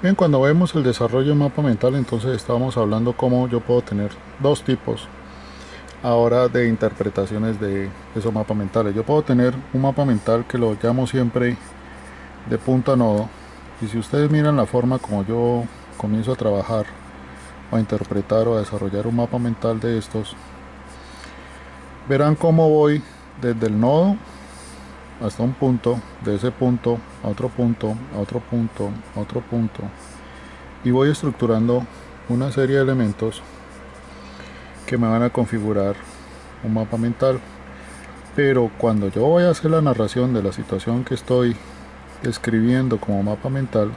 Bien, cuando vemos el desarrollo de mapa mental, entonces estábamos hablando cómo yo puedo tener dos tipos ahora de interpretaciones de esos mapas mentales. Yo puedo tener un mapa mental que lo llamo siempre de punto a nodo. Y si ustedes miran la forma como yo comienzo a trabajar o a interpretar o a desarrollar un mapa mental de estos, verán cómo voy desde el nodo hasta un punto, de ese punto a otro punto, a otro punto, a otro punto. Y voy estructurando una serie de elementos que me van a configurar un mapa mental. Pero cuando yo voy a hacer la narración de la situación que estoy escribiendo como mapa mental,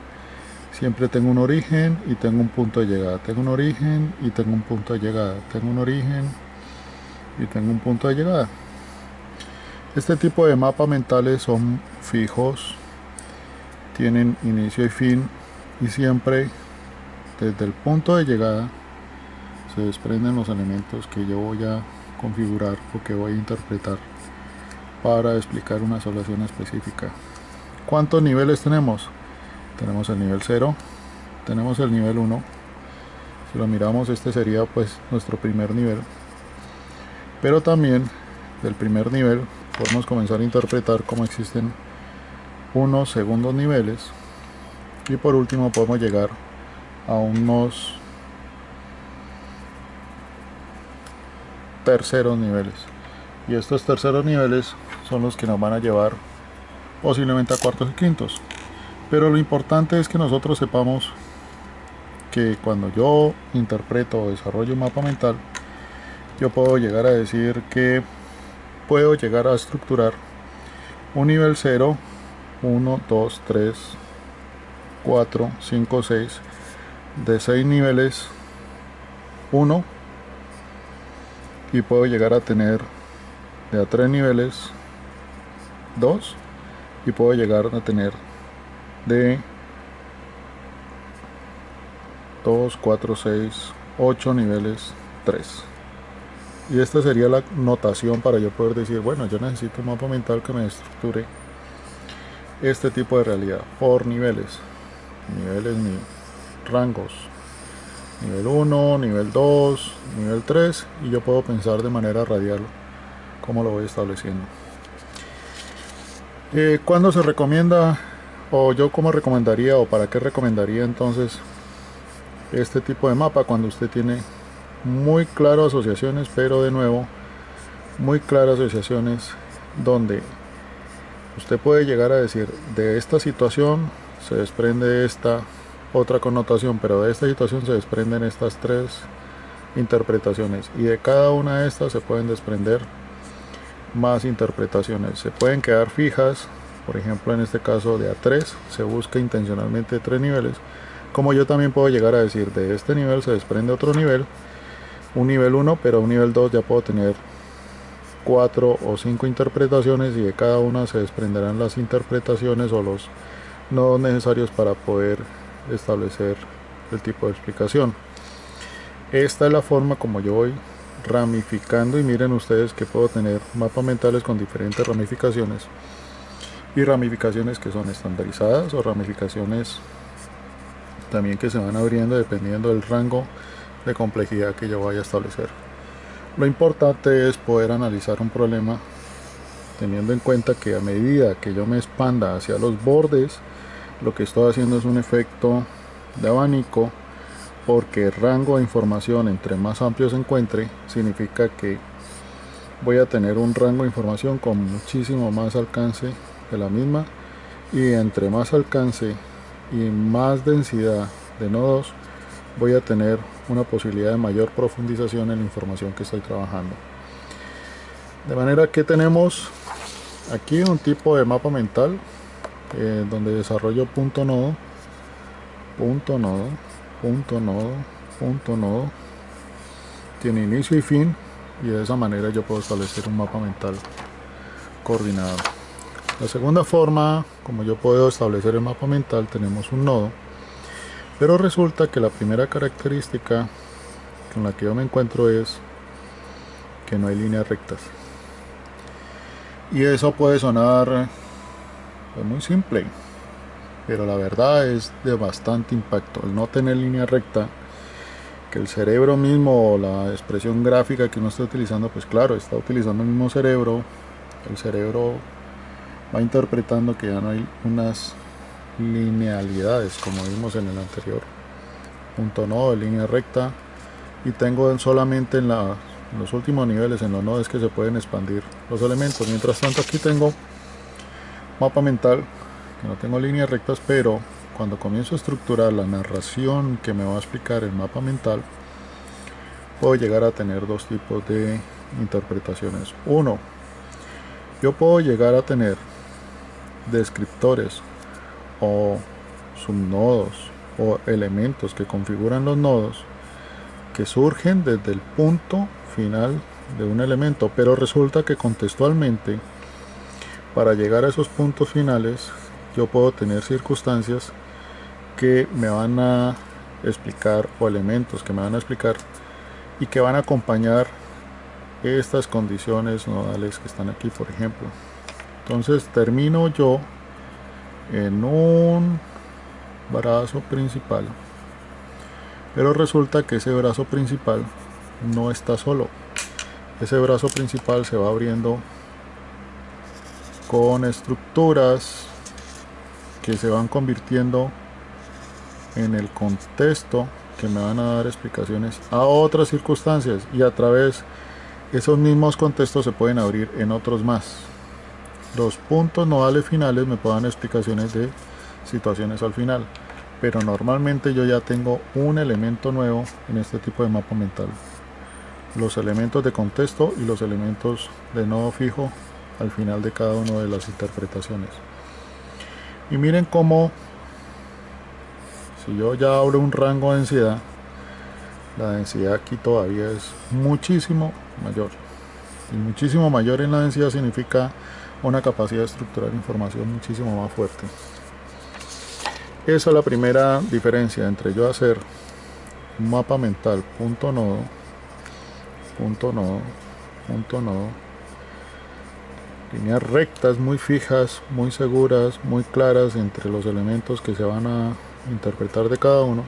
siempre tengo un origen y tengo un punto de llegada. Tengo un origen y tengo un punto de llegada. Tengo un origen y tengo un punto de llegada. Este tipo de mapas mentales son fijos, tienen inicio y fin y siempre desde el punto de llegada se desprenden los elementos que yo voy a configurar o que voy a interpretar para explicar una solución específica. ¿Cuántos niveles tenemos? Tenemos el nivel 0, tenemos el nivel 1. Si lo miramos, este sería pues nuestro primer nivel. Pero también del primer nivel podemos comenzar a interpretar cómo existen unos segundos niveles. Y por último podemos llegar a unos terceros niveles. Y estos terceros niveles son los que nos van a llevar posiblemente a cuartos y quintos. Pero lo importante es que nosotros sepamos que cuando yo interpreto o desarrollo un mapa mental yo puedo llegar a decir que puedo llegar a estructurar un nivel 0, 1, 2, 3, 4, 5, 6, de 6 niveles 1 y puedo llegar a tener de a 3 niveles 2 y puedo llegar a tener de 2, 4, 6, 8 niveles 3 y esta sería la notación para yo poder decir, bueno, yo necesito un mapa mental que me estructure este tipo de realidad por niveles. Niveles, ni rangos. Nivel 1, nivel 2, nivel 3 y yo puedo pensar de manera radial cómo lo voy estableciendo. Eh, ¿Cuándo se recomienda o yo cómo recomendaría o para qué recomendaría entonces este tipo de mapa cuando usted tiene muy claro asociaciones, pero de nuevo, muy claras asociaciones donde usted puede llegar a decir de esta situación se desprende esta otra connotación, pero de esta situación se desprenden estas tres interpretaciones y de cada una de estas se pueden desprender más interpretaciones. Se pueden quedar fijas, por ejemplo en este caso de A3 se busca intencionalmente tres niveles, como yo también puedo llegar a decir de este nivel se desprende otro nivel un nivel 1, pero un nivel 2 ya puedo tener 4 o 5 interpretaciones y de cada una se desprenderán las interpretaciones o los nodos necesarios para poder establecer el tipo de explicación. Esta es la forma como yo voy ramificando y miren ustedes que puedo tener mapas mentales con diferentes ramificaciones y ramificaciones que son estandarizadas o ramificaciones también que se van abriendo dependiendo del rango de complejidad que yo vaya a establecer. Lo importante es poder analizar un problema teniendo en cuenta que a medida que yo me expanda hacia los bordes, lo que estoy haciendo es un efecto de abanico porque el rango de información entre más amplio se encuentre significa que voy a tener un rango de información con muchísimo más alcance de la misma y entre más alcance y más densidad de nodos voy a tener una posibilidad de mayor profundización en la información que estoy trabajando. De manera que tenemos aquí un tipo de mapa mental eh, donde desarrollo punto nodo, punto nodo, punto nodo, punto nodo. Tiene inicio y fin y de esa manera yo puedo establecer un mapa mental coordinado. La segunda forma, como yo puedo establecer el mapa mental, tenemos un nodo pero resulta que la primera característica con la que yo me encuentro es que no hay líneas rectas. Y eso puede sonar pues, muy simple. pero la verdad es de bastante impacto. El no tener línea recta, que el cerebro mismo, la expresión gráfica que uno está utilizando, pues claro, está utilizando el mismo cerebro. El cerebro va interpretando que ya no hay unas linealidades como vimos en el anterior. Punto nodo línea recta. Y tengo solamente en, en los últimos niveles en los nodos que se pueden expandir los elementos. Mientras tanto aquí tengo mapa mental que no tengo líneas rectas pero cuando comienzo a estructurar la narración que me va a explicar el mapa mental puedo llegar a tener dos tipos de interpretaciones. Uno yo puedo llegar a tener descriptores o subnodos o elementos que configuran los nodos que surgen desde el punto final de un elemento, pero resulta que contextualmente para llegar a esos puntos finales yo puedo tener circunstancias que me van a explicar o elementos que me van a explicar y que van a acompañar estas condiciones nodales que están aquí por ejemplo. Entonces termino yo en un brazo principal. Pero resulta que ese brazo principal no está solo. Ese brazo principal se va abriendo con estructuras que se van convirtiendo en el contexto que me van a dar explicaciones a otras circunstancias. Y a través esos mismos contextos se pueden abrir en otros más los puntos nodales finales me puedan explicaciones de situaciones al final pero normalmente yo ya tengo un elemento nuevo en este tipo de mapa mental. Los elementos de contexto y los elementos de nodo fijo al final de cada una de las interpretaciones. Y miren cómo si yo ya abro un rango de densidad la densidad aquí todavía es muchísimo mayor. Y muchísimo mayor en la densidad significa una capacidad de estructurar información muchísimo más fuerte. Esa es la primera diferencia entre yo hacer un mapa mental punto nodo, punto nodo, punto nodo, líneas rectas muy fijas, muy seguras, muy claras entre los elementos que se van a interpretar de cada uno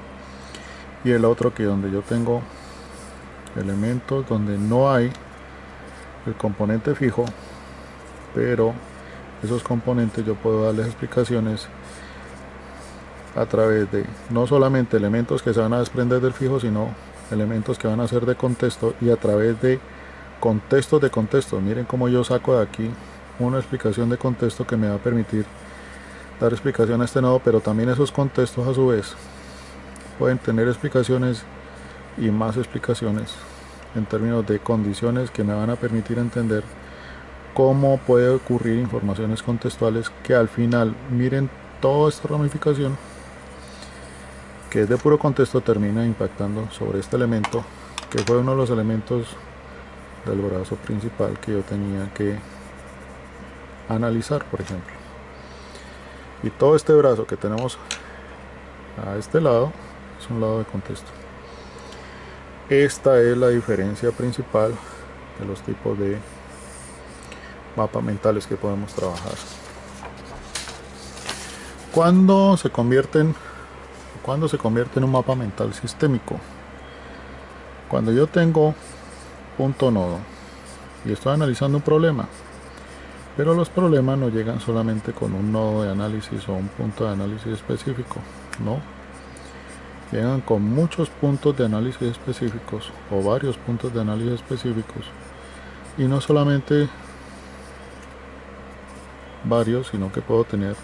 y el otro que donde yo tengo elementos donde no hay el componente fijo pero esos componentes yo puedo darles explicaciones a través de no solamente elementos que se van a desprender del fijo, sino elementos que van a ser de contexto y a través de contextos de contexto. Miren cómo yo saco de aquí una explicación de contexto que me va a permitir dar explicación a este nodo, pero también esos contextos a su vez pueden tener explicaciones y más explicaciones en términos de condiciones que me van a permitir entender cómo puede ocurrir informaciones contextuales que al final miren toda esta ramificación que es de puro contexto termina impactando sobre este elemento que fue uno de los elementos del brazo principal que yo tenía que analizar por ejemplo. Y todo este brazo que tenemos a este lado es un lado de contexto. Esta es la diferencia principal de los tipos de mapas mentales que podemos trabajar. Cuando se convierten cuando se convierte en un mapa mental sistémico? Cuando yo tengo punto nodo y estoy analizando un problema, pero los problemas no llegan solamente con un nodo de análisis o un punto de análisis específico, no. Llegan con muchos puntos de análisis específicos o varios puntos de análisis específicos y no solamente varios, sino que puedo tener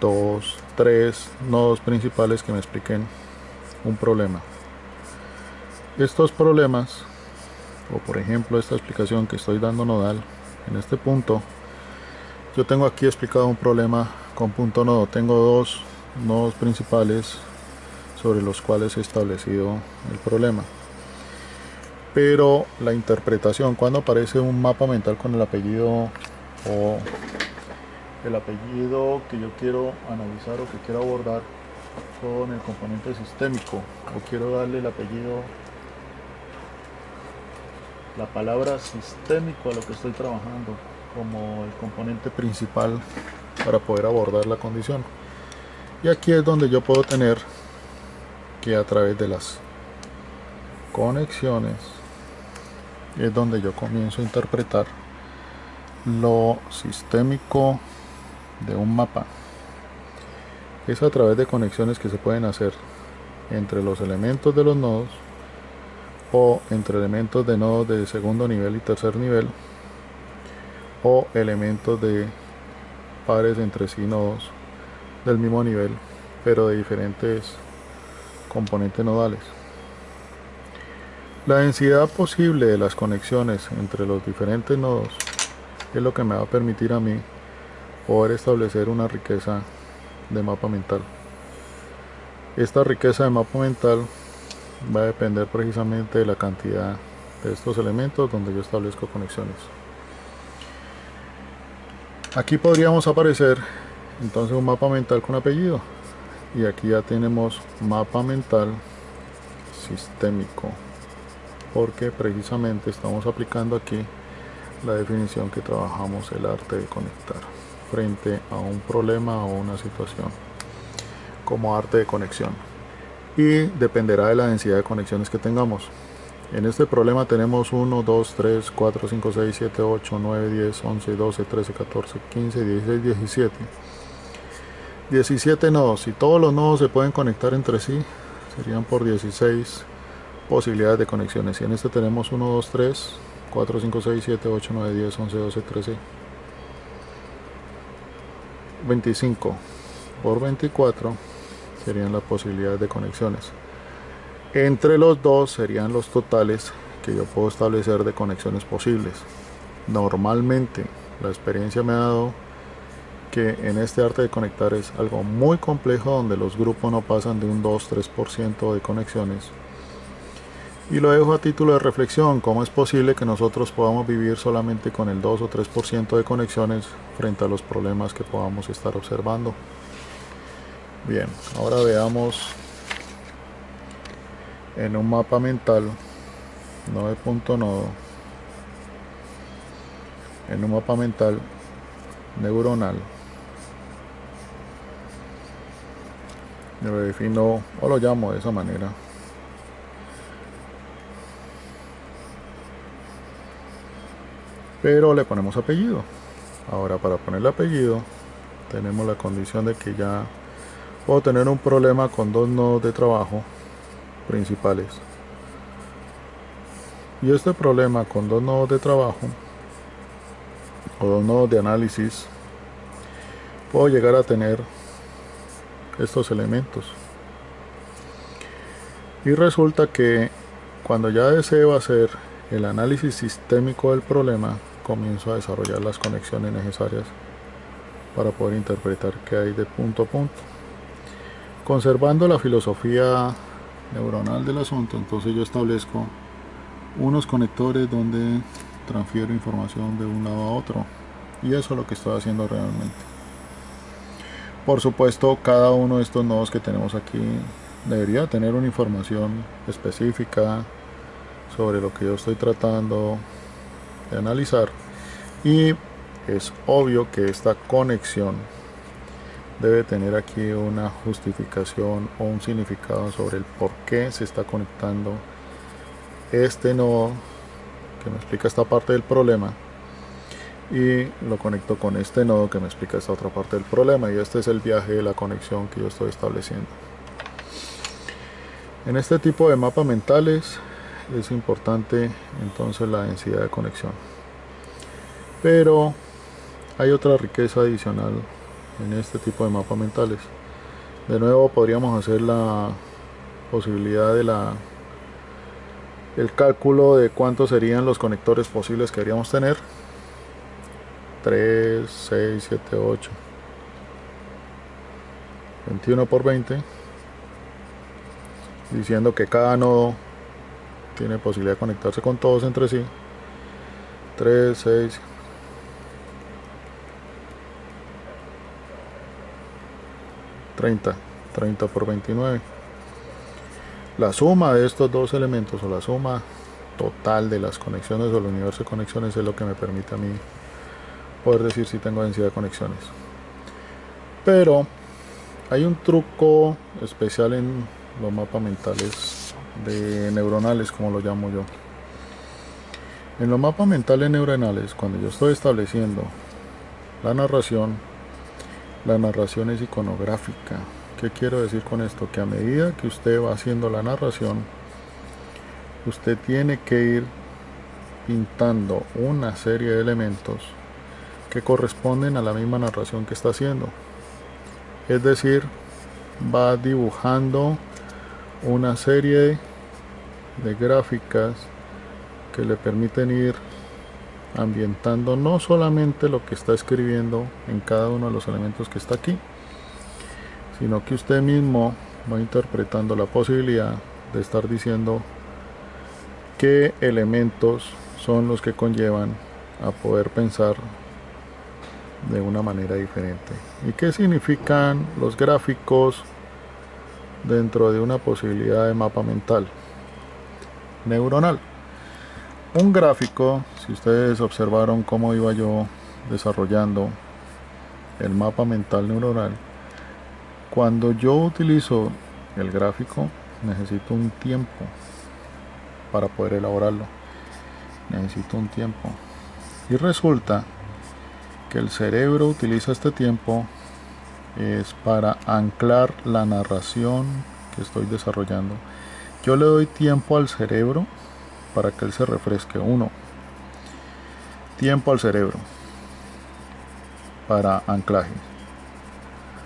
dos, tres nodos principales que me expliquen un problema. Estos problemas, o por ejemplo esta explicación que estoy dando nodal, en este punto, yo tengo aquí explicado un problema con punto nodo. Tengo dos nodos principales sobre los cuales he establecido el problema. Pero la interpretación, cuando aparece un mapa mental con el apellido o el apellido que yo quiero analizar o que quiero abordar con el componente sistémico o quiero darle el apellido la palabra sistémico a lo que estoy trabajando como el componente principal para poder abordar la condición. Y aquí es donde yo puedo tener que a través de las conexiones es donde yo comienzo a interpretar lo sistémico de un mapa es a través de conexiones que se pueden hacer entre los elementos de los nodos o entre elementos de nodos de segundo nivel y tercer nivel o elementos de pares entre sí nodos del mismo nivel pero de diferentes componentes nodales. La densidad posible de las conexiones entre los diferentes nodos es lo que me va a permitir a mí poder establecer una riqueza de mapa mental. Esta riqueza de mapa mental va a depender precisamente de la cantidad de estos elementos donde yo establezco conexiones. Aquí podríamos aparecer entonces un mapa mental con apellido y aquí ya tenemos mapa mental sistémico porque precisamente estamos aplicando aquí la definición que trabajamos el arte de conectar frente a un problema o una situación como arte de conexión. Y dependerá de la densidad de conexiones que tengamos. En este problema tenemos 1, 2, 3, 4, 5, 6, 7, 8, 9, 10, 11, 12, 13, 14, 15, 16, 17 17 nodos. Y todos los nodos se pueden conectar entre sí serían por 16 posibilidades de conexiones. Y en este tenemos 1 2 3 4 5 6 7 8 9 10 11 12 13 25 por 24 serían las posibilidades de conexiones entre los dos serían los totales que yo puedo establecer de conexiones posibles normalmente la experiencia me ha dado que en este arte de conectar es algo muy complejo donde los grupos no pasan de un 2-3% de conexiones. Y lo dejo a título de reflexión, cómo es posible que nosotros podamos vivir solamente con el 2 o 3% de conexiones frente a los problemas que podamos estar observando. Bien, ahora veamos en un mapa mental 9 nodo en un mapa mental neuronal lo defino o lo llamo de esa manera pero le ponemos apellido ahora para ponerle apellido tenemos la condición de que ya puedo tener un problema con dos nodos de trabajo principales y este problema con dos nodos de trabajo o dos nodos de análisis puedo llegar a tener estos elementos. Y resulta que cuando ya deseo hacer el análisis sistémico del problema, comienzo a desarrollar las conexiones necesarias para poder interpretar qué hay de punto a punto. Conservando la filosofía neuronal del asunto, entonces yo establezco unos conectores donde transfiero información de un lado a otro. Y eso es lo que estoy haciendo realmente. Por supuesto, cada uno de estos nodos que tenemos aquí debería tener una información específica sobre lo que yo estoy tratando de analizar. Y es obvio que esta conexión debe tener aquí una justificación o un significado sobre el por qué se está conectando este nodo que me explica esta parte del problema y lo conecto con este nodo que me explica esta otra parte del problema y este es el viaje de la conexión que yo estoy estableciendo. En este tipo de mapas mentales es importante entonces la densidad de conexión pero hay otra riqueza adicional en este tipo de mapas mentales de nuevo podríamos hacer la posibilidad de la el cálculo de cuántos serían los conectores posibles que deberíamos tener 3, 6, 7, 8. 21 por 20. Diciendo que cada nodo tiene posibilidad de conectarse con todos entre sí. 3, 6. ...30... ...30 por 29... ...la suma de estos dos elementos... ...o la suma total de las conexiones... ...o el universo de conexiones... ...es lo que me permite a mí poder decir si tengo densidad de conexiones. Pero hay un truco especial en los mapas mentales de neuronales, como lo llamo yo. En los mapas mentales neuronales, cuando yo estoy estableciendo la narración, la narración es iconográfica. ¿Qué quiero decir con esto? Que a medida que usted va haciendo la narración, usted tiene que ir pintando una serie de elementos que corresponden a la misma narración que está haciendo. Es decir, va dibujando una serie de gráficas que le permiten ir ambientando no solamente lo que está escribiendo en cada uno de los elementos que está aquí, sino que usted mismo va interpretando la posibilidad de estar diciendo qué elementos son los que conllevan a poder pensar de una manera diferente. ¿Y qué significan los gráficos dentro de una posibilidad de mapa mental neuronal? Un gráfico, si ustedes observaron cómo iba yo desarrollando el mapa mental neuronal, cuando yo utilizo el gráfico necesito un tiempo para poder elaborarlo necesito un tiempo. Y resulta que el cerebro utiliza este tiempo es para anclar la narración que estoy desarrollando. Yo le doy tiempo al cerebro para que él se refresque. Uno, tiempo al cerebro para anclaje.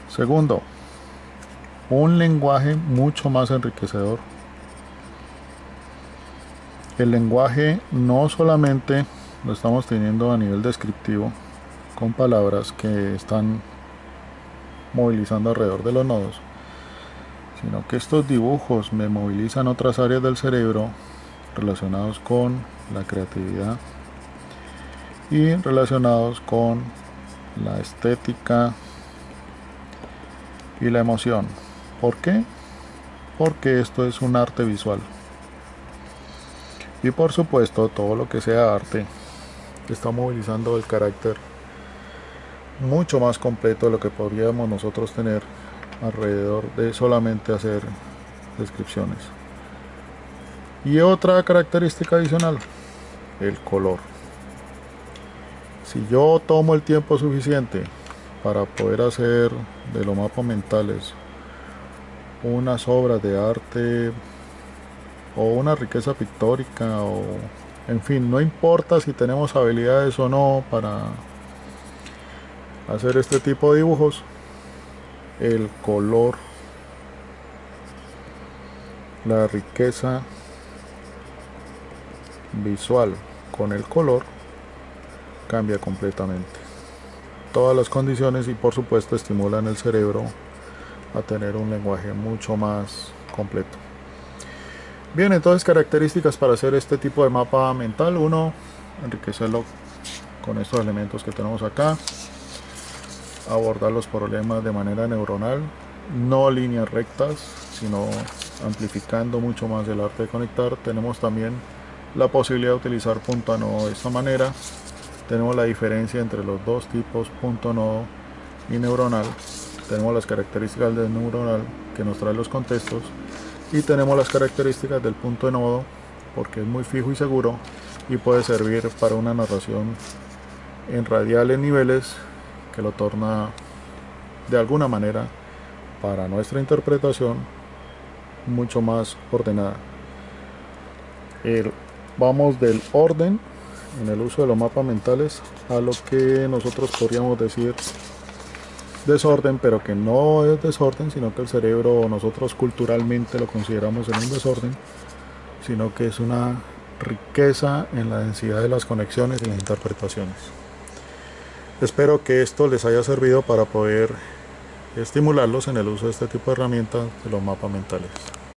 Segundo, un lenguaje mucho más enriquecedor el lenguaje no solamente lo estamos teniendo a nivel descriptivo con palabras que están movilizando alrededor de los nodos, sino que estos dibujos me movilizan otras áreas del cerebro relacionados con la creatividad y relacionados con la estética y la emoción. ¿Por qué? Porque esto es un arte visual. Y por supuesto todo lo que sea arte está movilizando el carácter mucho más completo de lo que podríamos nosotros tener alrededor de solamente hacer descripciones. Y otra característica adicional, el color. Si yo tomo el tiempo suficiente para poder hacer de los mapas mentales unas obras de arte o una riqueza pictórica o en fin, no importa si tenemos habilidades o no para hacer este tipo de dibujos, el color, la riqueza visual con el color cambia completamente. Todas las condiciones y por supuesto estimulan el cerebro a tener un lenguaje mucho más completo. Bien, entonces características para hacer este tipo de mapa mental. Uno, enriquecerlo con estos elementos que tenemos acá. Abordar los problemas de manera neuronal, no líneas rectas, sino amplificando mucho más el arte de conectar. Tenemos también la posibilidad de utilizar punto nodo de esta manera. Tenemos la diferencia entre los dos tipos, punto nodo y neuronal. Tenemos las características del neuronal que nos trae los contextos y tenemos las características del punto de nodo porque es muy fijo y seguro y puede servir para una narración en radiales niveles que lo torna de alguna manera para nuestra interpretación mucho más ordenada. vamos del orden en el uso de los mapas mentales a lo que nosotros podríamos decir desorden, pero que no es desorden, sino que el cerebro nosotros culturalmente lo consideramos en un desorden, sino que es una riqueza en la densidad de las conexiones y las interpretaciones. Espero que esto les haya servido para poder estimularlos en el uso de este tipo de herramientas de los mapas mentales.